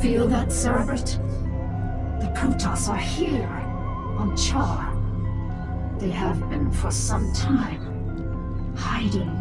feel that, Cerebrate? The Protoss are here, on Char. They have been for some time, hiding.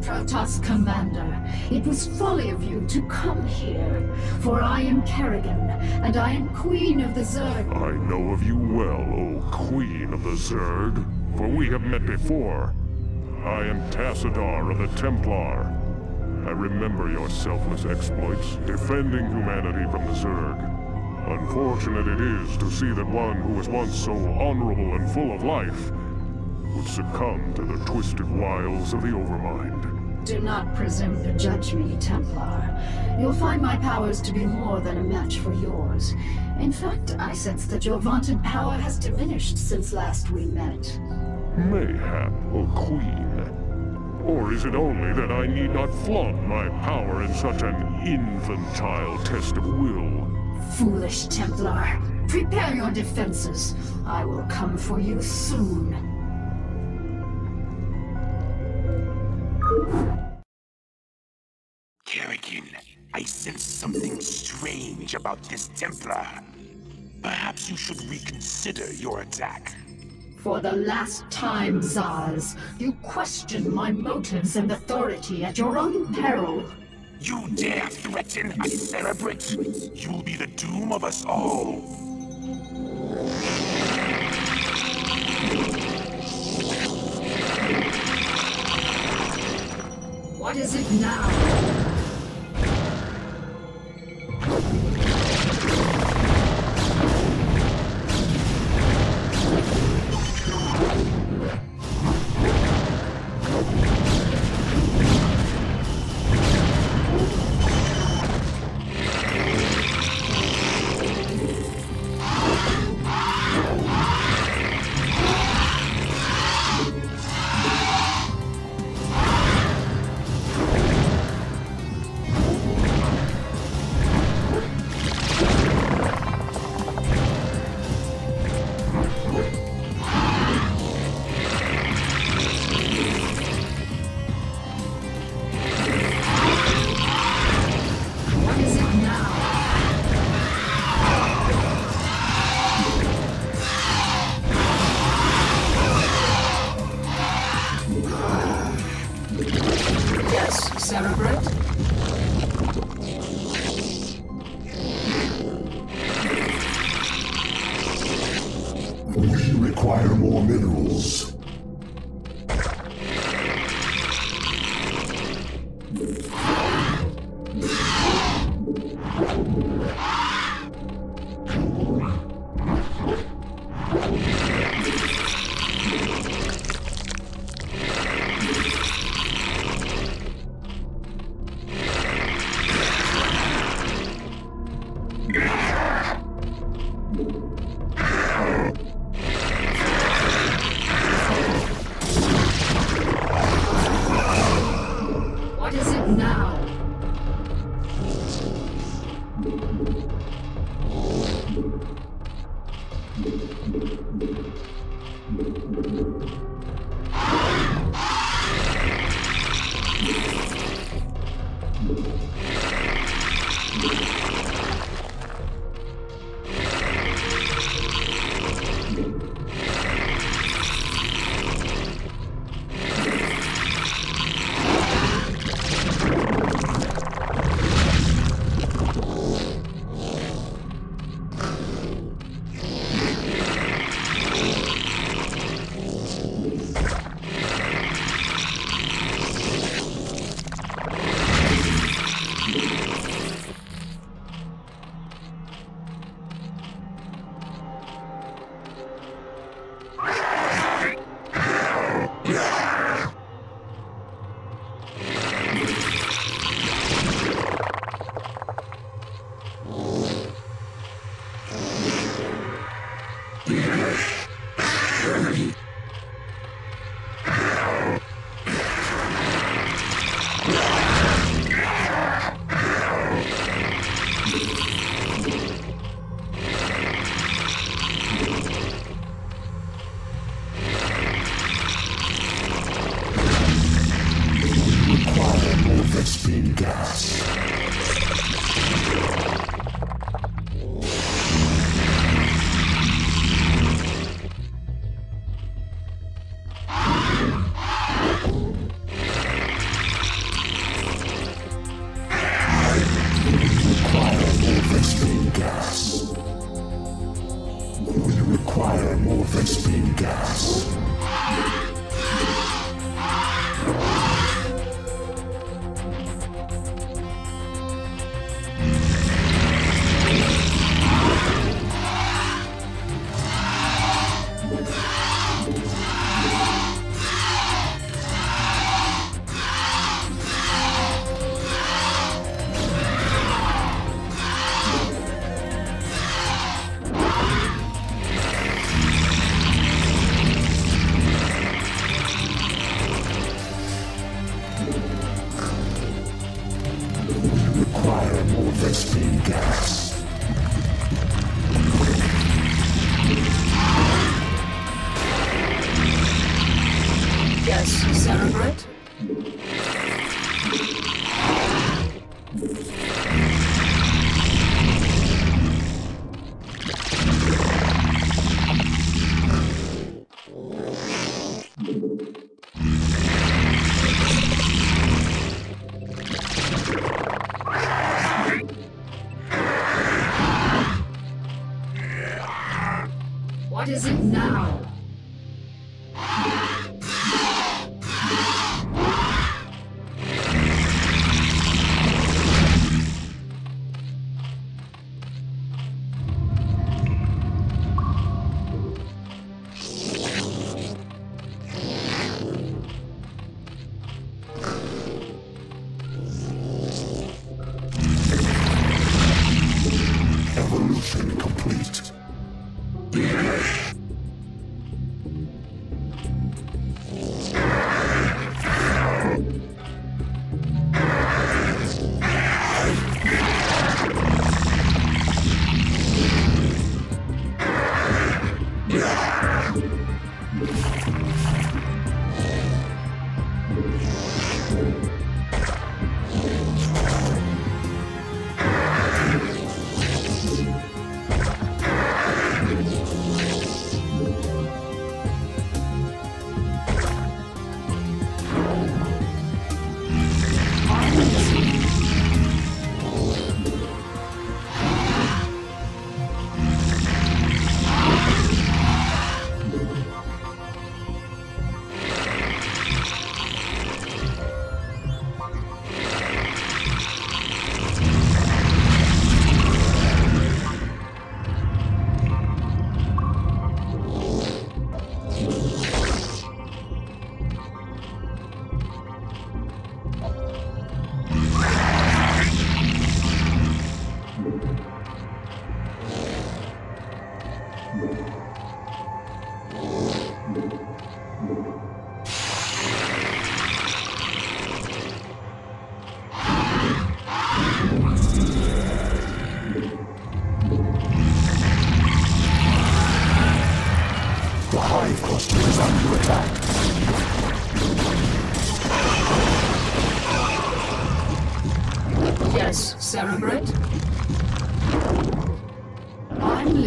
Protoss Commander, it was folly of you to come here, for I am Kerrigan, and I am Queen of the Zerg. I know of you well, O Queen of the Zerg, for we have met before. I am Tassadar of the Templar. I remember your selfless exploits, defending humanity from the Zerg. Unfortunate it is to see that one who was once so honorable and full of life would succumb to the twisted wiles of the Overmind. Do not presume to judge me, Templar. You'll find my powers to be more than a match for yours. In fact, I sense that your vaunted power has diminished since last we met. Mayhap, O Queen. Or is it only that I need not flaunt my power in such an infantile test of will? Foolish Templar. Prepare your defenses. I will come for you soon. Kerrigan, I sense something strange about this Templar. Perhaps you should reconsider your attack. For the last time, Zasz, you question my motives and authority at your own peril. You dare threaten a Cerebrate? You'll be the doom of us all. What is it now? More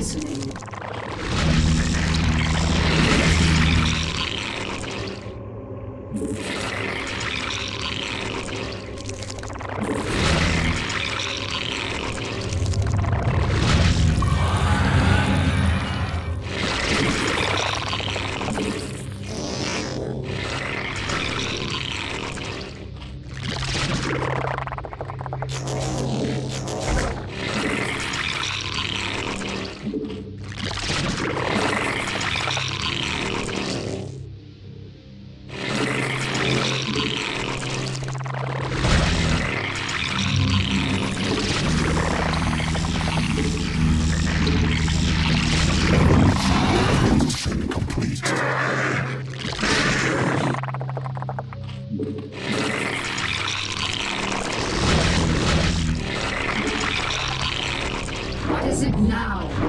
listening. Now?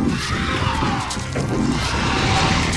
Evolution. Evolution.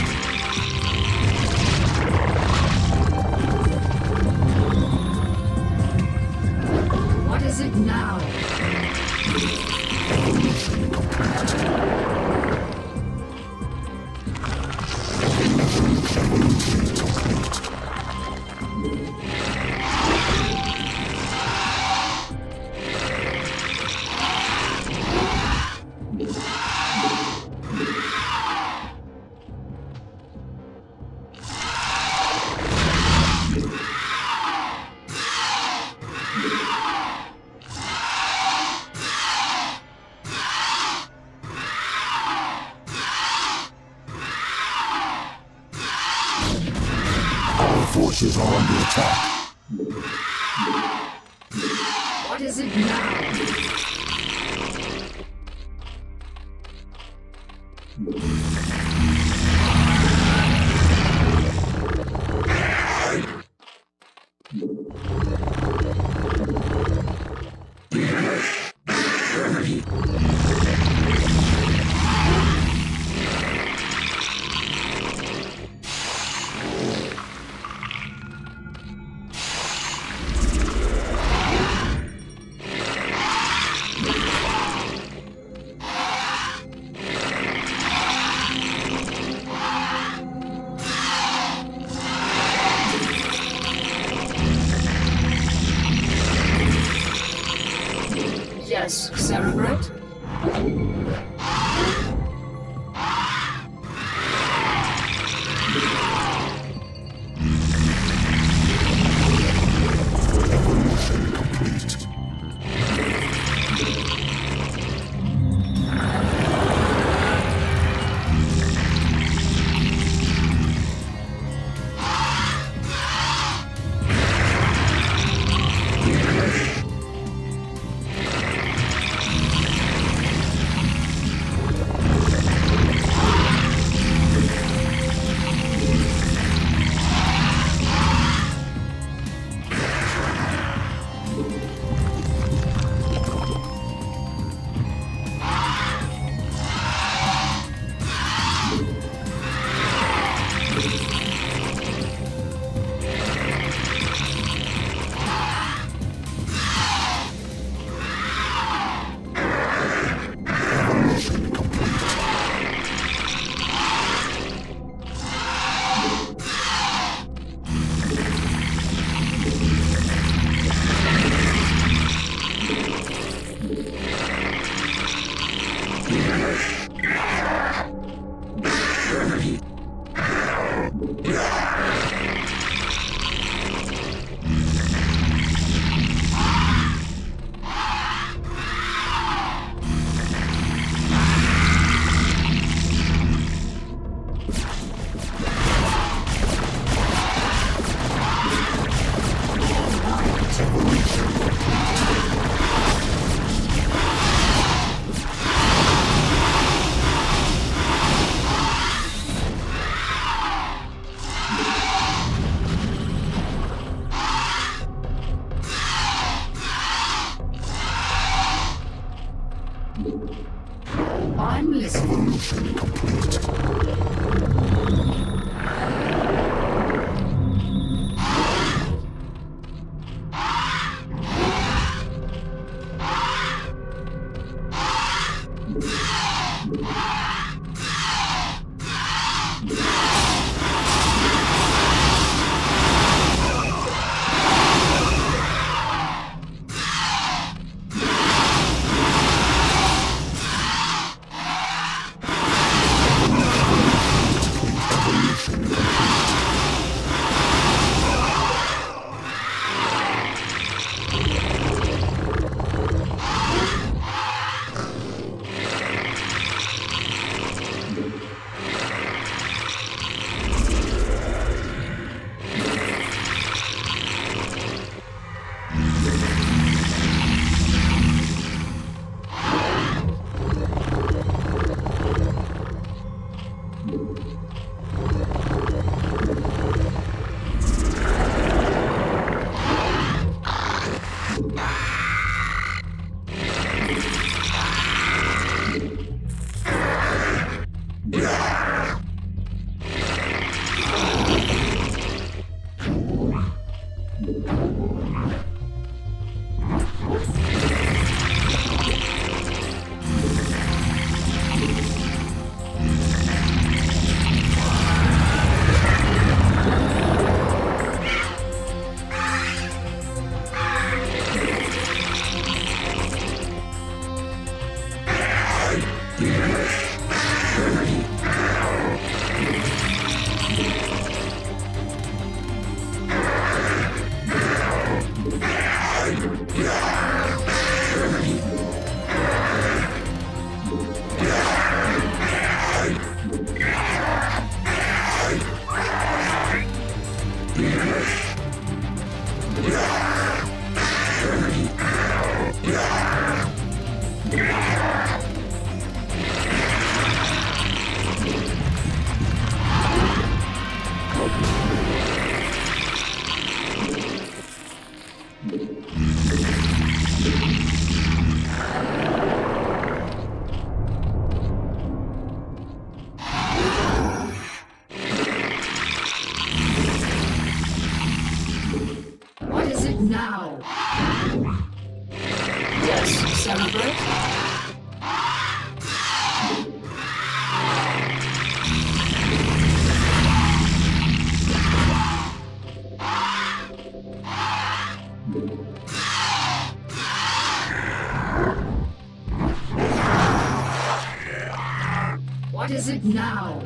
Now?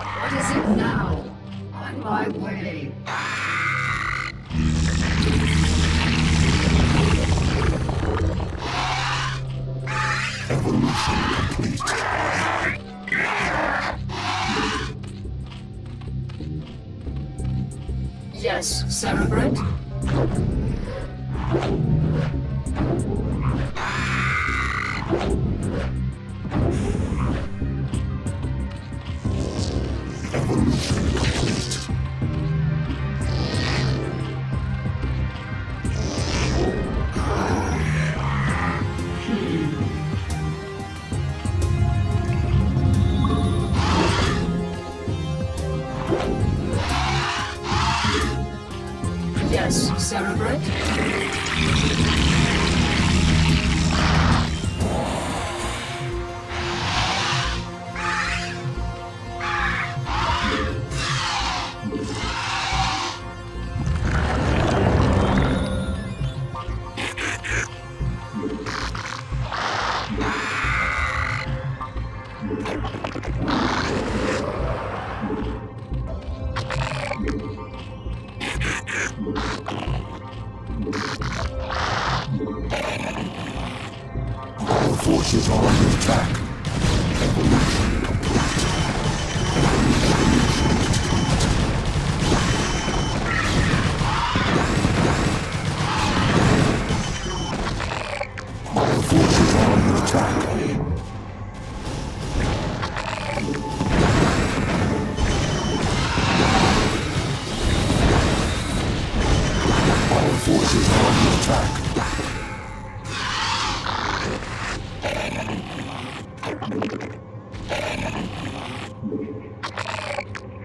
What is it now? On my way. Evolution complete. Yes, Cerebrate?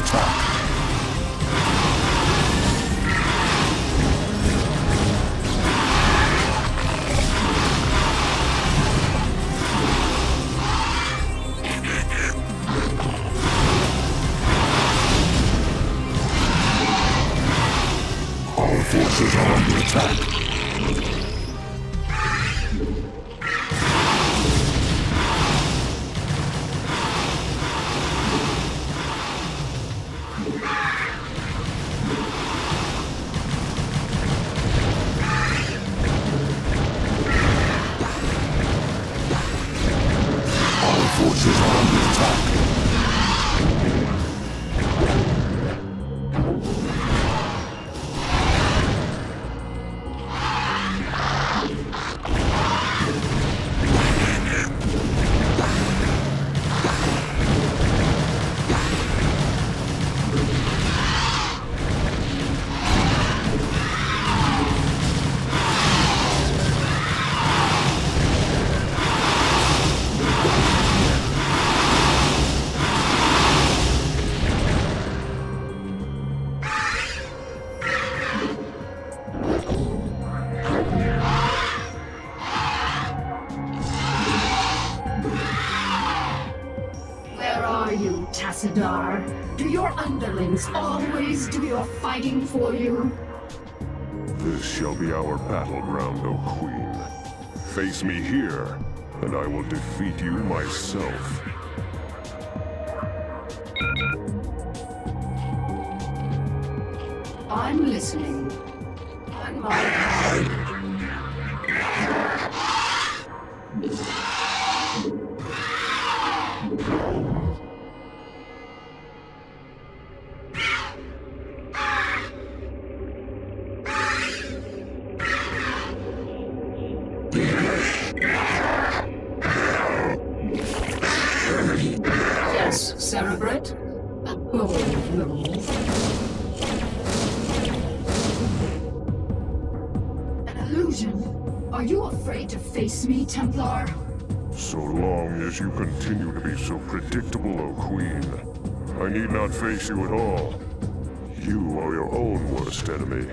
Forces are shall be our battleground, O Queen. Face me here, and I will defeat you myself. I'm listening. On my face me, Templar? So long as you continue to be so predictable, O Queen, I need not face you at all. You are your own worst enemy.